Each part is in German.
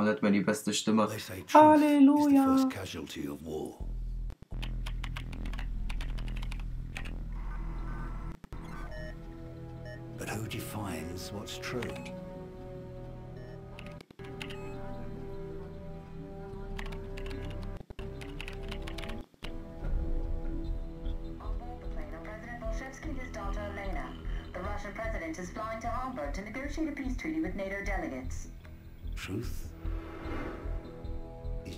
und hat mir die beste Stimme. Halleluja. the first casualty of war. But who defines what's true? On board the plane are President Bolshevsky and his daughter Elena. The Russian president is flying to Hamburg to negotiate a peace treaty with NATO delegates. Truth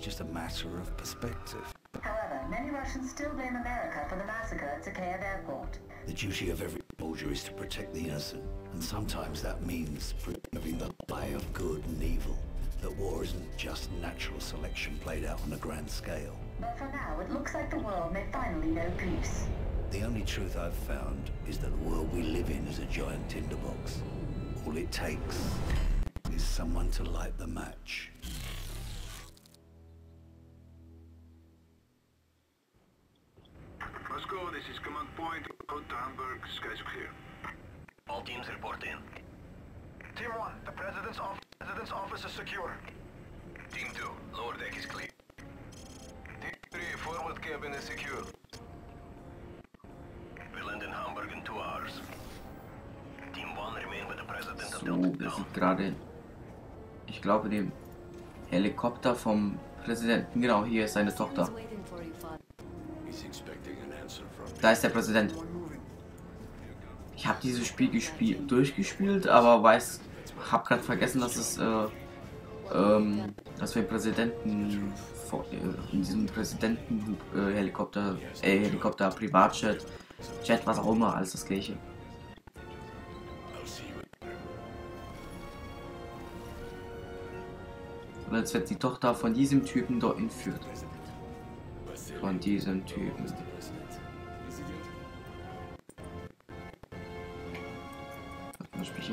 just a matter of perspective. However, many Russians still blame America for the massacre at Zakhaev airport. The duty of every soldier is to protect the innocent, and sometimes that means proving the lie of good and evil. That war isn't just natural selection played out on a grand scale. But for now, it looks like the world may finally know peace. The only truth I've found is that the world we live in is a giant tinderbox. All it takes is someone to light the match. This is command point. Out to Hamburg. Skies clear. All teams report in. Team 1, the President's, off President's office is secure. Team 2, lower deck is clear. Team 3, forward cabin is secure. We land in Hamburg in two hours. Team 1 remain with the President So, until wir sind gerade, ich glaube, dem Helikopter vom Präsidenten. Genau, hier ist seine Tochter. He's Da ist der Präsident. Ich habe dieses Spiel gespielt, durchgespielt, aber weiß, habe gerade vergessen, dass es, äh, ähm, dass wir Präsidenten vor- äh, in diesem Präsidenten äh, Helikopter, äh, Helikopter, Privatjet, Jet, was auch immer, alles das gleiche. Und jetzt wird die Tochter von diesem Typen dort entführt. Von diesem Typen.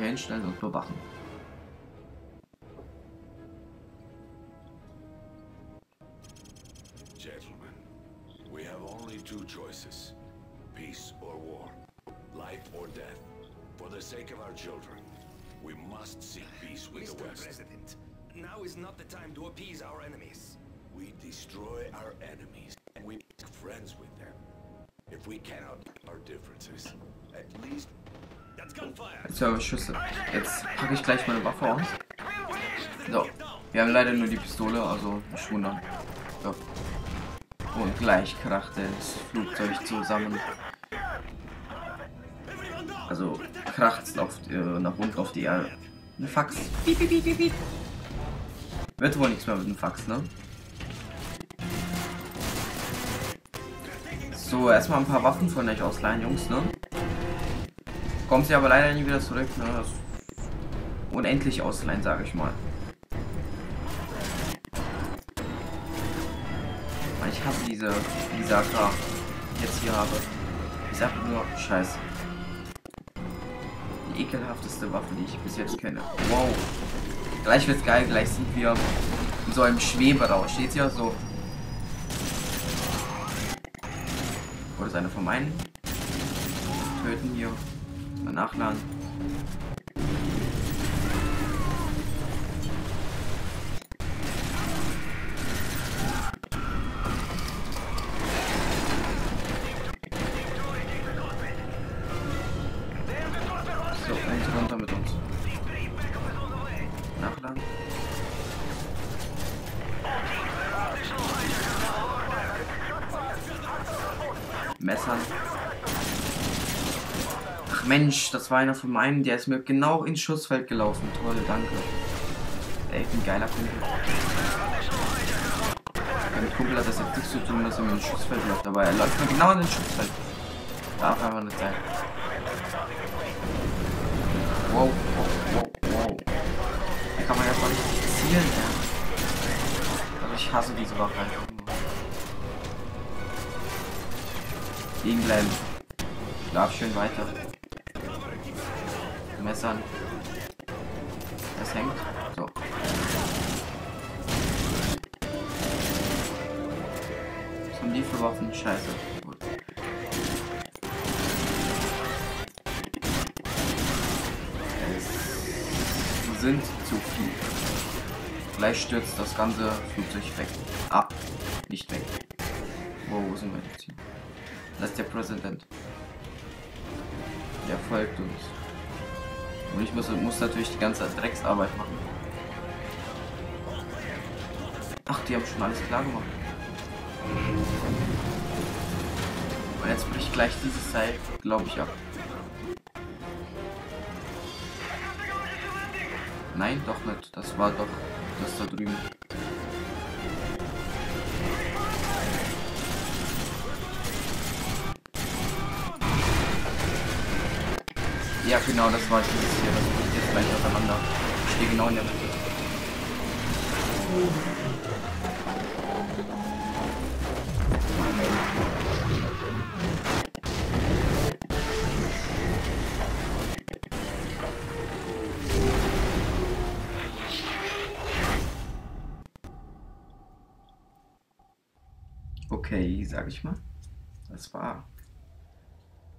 Hier hinstellen und bewachen. Gentlemen, we have only two choices. Peace or war. Life or death. For the sake of our children, we must seek peace with the Mr. West. President, now is not the time to appease our enemies. We destroy our enemies, and we make friends with them. If we cannot our differences, at least Wir Schüsse. Jetzt packe ich gleich meine Waffe aus. So. Wir haben leider nur die Pistole, also nicht wundern. So. Und gleich krachte das Flugzeug zusammen. Also kracht auf, äh, nach unten auf die Erde. Ein Fax. Piep, piep, piep, piep. Wird wohl nichts mehr mit dem Fax, ne? So, erstmal ein paar Waffen von euch ausleihen, Jungs, ne? Kommt sie aber leider nie wieder zurück. Ne? Unendlich ausleihen, sage ich mal. Ich hasse diese, diese AK, die ich jetzt hier habe. Ich sage nur Scheiße. Die ekelhafteste Waffe, die ich bis jetzt kenne. Wow. Gleich wird's geil, gleich sind wir in so einem Schweberausch. Steht ja so. Oder seine von meinen? Töten hier. Mal nachladen. So, und runter mit uns. Nachladen. Messern. Ach Mensch, das war einer von meinen, der ist mir genau ins Schussfeld gelaufen. Toll, danke. Ey, ein geiler Kumpel. Mein Kumpel hat das jetzt nichts zu tun, dass er mir ins Schussfeld läuft, aber er läuft mir genau in den Schussfeld. Darf einfach nicht sein. Wow, wow, wow, wow. Da kann man voll nicht zielen, ja. Also ich hasse diese Waffe einfach nur. Liegen bleiben. Schlaf schön weiter. Messern. Das hängt. So. Was haben die für Waffen? Scheiße. Gut. Sind zu viel. Gleich stürzt das ganze Flugzeug weg. Ab. Nicht weg. Wo, wo sind wir jetzt hier? Das ist der Präsident. Der folgt uns. Und ich muss, muss natürlich die ganze Drecksarbeit machen. Ach, die haben schon alles klar gemacht. Und jetzt bricht gleich dieses Seil, glaube ich, ab. Nein, doch nicht. Das war doch das da drüben. Ja, genau, das war dieses hier. Das bricht jetzt gleich auseinander. Ich stehe genau in der Mitte. Okay, sag ich mal. Das war.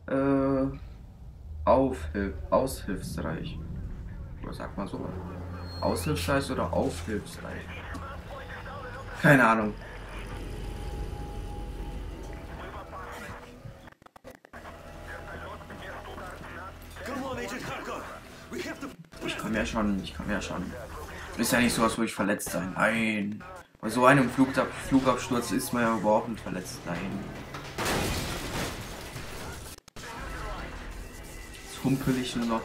Äh. Aufhilf aushilfsreich. Oder sag mal so. Aushilfsreich oder aufhilfsreich? Keine Ahnung. Ich komme ja schon, ich komme ja schon. Ist ja nicht so, als würde ich verletzt sein. Nein. Bei so einem Flugab Flugabsturz ist man ja überhaupt nicht verletzt. Nein. Humpel ich nur noch.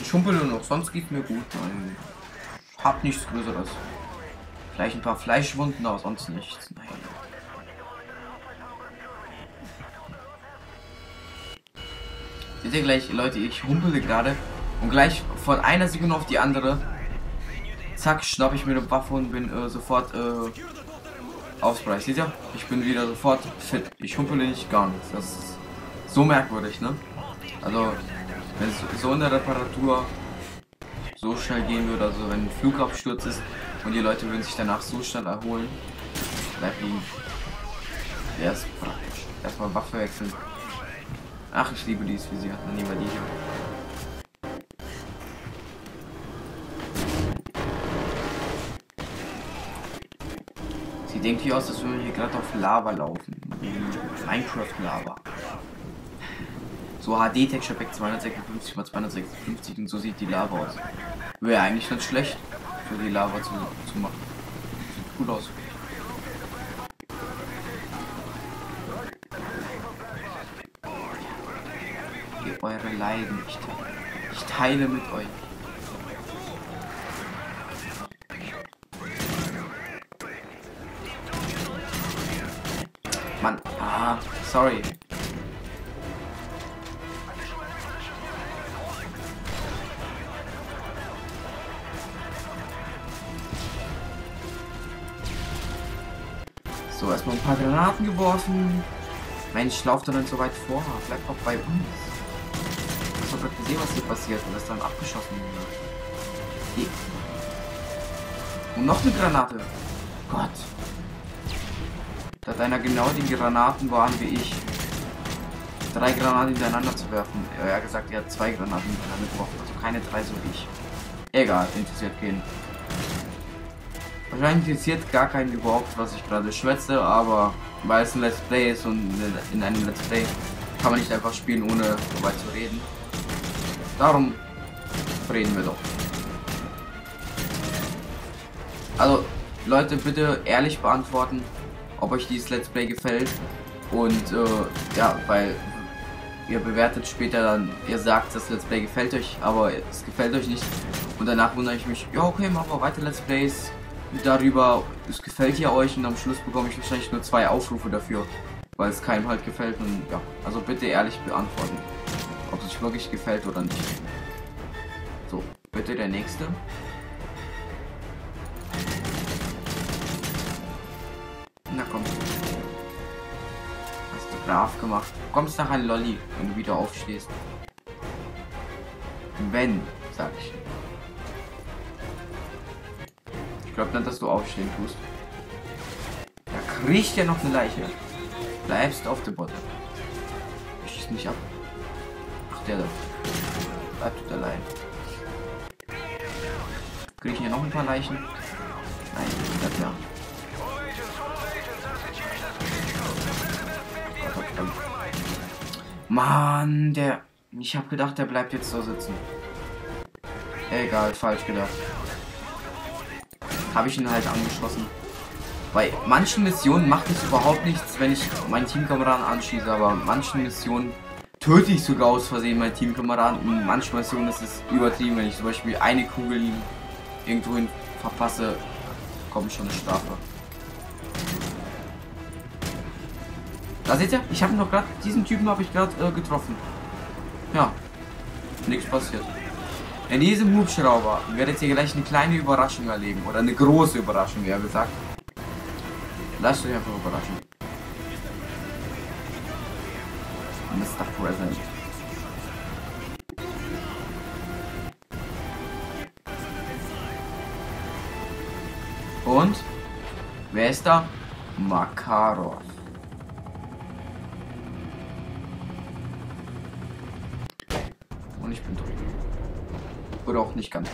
Ich humpel nur noch, sonst geht's mir gut. Nein. Hab nichts Größeres. Vielleicht ein paar Fleischwunden, aber sonst nichts. Nein. Seht ihr gleich, Leute, ich humpele gerade und gleich von einer Sekunde auf die andere, zack, schnapp ich mir eine Waffe und bin äh, sofort äh, aufs. Seht ihr? Ich bin wieder sofort fit. Ich humpele nicht gar nichts. Das ist so merkwürdig, ne? Also, wenn es so in der Reparatur so schnell gehen würde, also wenn ein Flugabsturz ist und die Leute würden sich danach so schnell erholen, bleibt liegen. Der ist praktisch. Erstmal Waffe wechseln. Ach, ich liebe dieses Visier. Dann nehmen wir die hier. Sieht irgendwie aus, als würden wir hier gerade auf Lava laufen. Minecraft-Lava. So HD-Texture Pack 256 x 256 und so sieht die Lava aus. Wäre eigentlich nicht schlecht für die Lava zu, zu machen. Sieht gut aus. Ihr eure Leiden. Ich ich teile mit euch. Mann, ah, sorry. So, erstmal ein paar Granaten geworfen. Mensch, lauft doch nicht so weit vor. Bleib auch bei uns. Ich habe gerade gesehen, was hier passiert und ist dann abgeschossen. Hier. Und noch eine Granate. Gott. Da hat einer genau die Granaten waren wie ich. Drei Granaten hintereinander zu werfen. Er hat gesagt, er hat zwei Granaten hintereinander geworfen. Also keine drei so wie ich. Egal, interessiert keinen. Wahrscheinlich interessiert gar keinen überhaupt, was ich gerade schwätze, aber weil es ein Let's Play ist und in einem Let's Play kann man nicht einfach spielen, ohne dabei zu reden. Darum reden wir doch. Also, Leute, bitte ehrlich beantworten, ob euch dieses Let's Play gefällt. Und äh, ja, weil ihr bewertet später dann, ihr sagt, das Let's Play gefällt euch, aber es gefällt euch nicht. Und danach wundere ich mich, ja okay, machen wir weiter Let's Plays darüber, es gefällt ja euch und am Schluss bekomme ich wahrscheinlich nur zwei Aufrufe dafür, weil es keinem halt gefällt und ja, also bitte ehrlich beantworten, ob es euch wirklich gefällt oder nicht. So, bitte der nächste. Na komm. Hast du brav gemacht. Du kommst nach ein Lolli, wenn du wieder aufstehst. Wenn, sag ich. Ich glaube nicht, dass du aufstehen tust. Da kriecht ja noch eine Leiche. Bleibst auf der Botte. Schieß mich ab. Ach, der da. Bleibt allein. Kriege ich hier noch ein paar Leichen? Nein, das ja. Mann, der. Ich habe gedacht, der bleibt jetzt so sitzen. Egal, falsch gedacht. Habe ich ihn halt angeschlossen. Bei manchen Missionen macht es überhaupt nichts, wenn ich meinen Teamkameraden anschieße, aber manchen Missionen töte ich sogar aus Versehen meinen Teamkameraden. Und manchmal Missionen ist es übertrieben, wenn ich zum Beispiel eine Kugel irgendwohin verpasse, kommt schon eine Strafe. Da seht ihr, ich habe noch gerade diesen Typen habe ich gerade äh, getroffen. Ja, nichts passiert. In diesem Hubschrauber werdet ihr gleich eine kleine Überraschung erleben oder eine große Überraschung, wie er gesagt. Lasst euch einfach überraschen. Mr. President. Und? Wer ist da? Makarov. Und ich bin tot. Oder auch nicht ganz.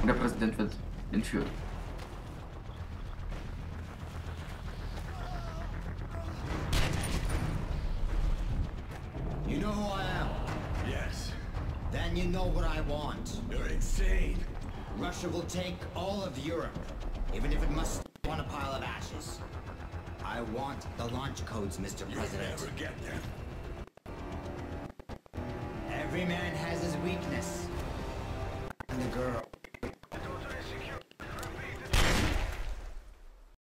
Und der Präsident wird entführt. You know who I am? Yes. Then you know what I want. You're insane. Russia will take all of Europe, even if it must on a pile of ashes. I want the launch codes, Mr. You'll President. never get them. Every man has his weakness. And the girl.